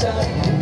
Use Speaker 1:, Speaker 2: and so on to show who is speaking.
Speaker 1: time.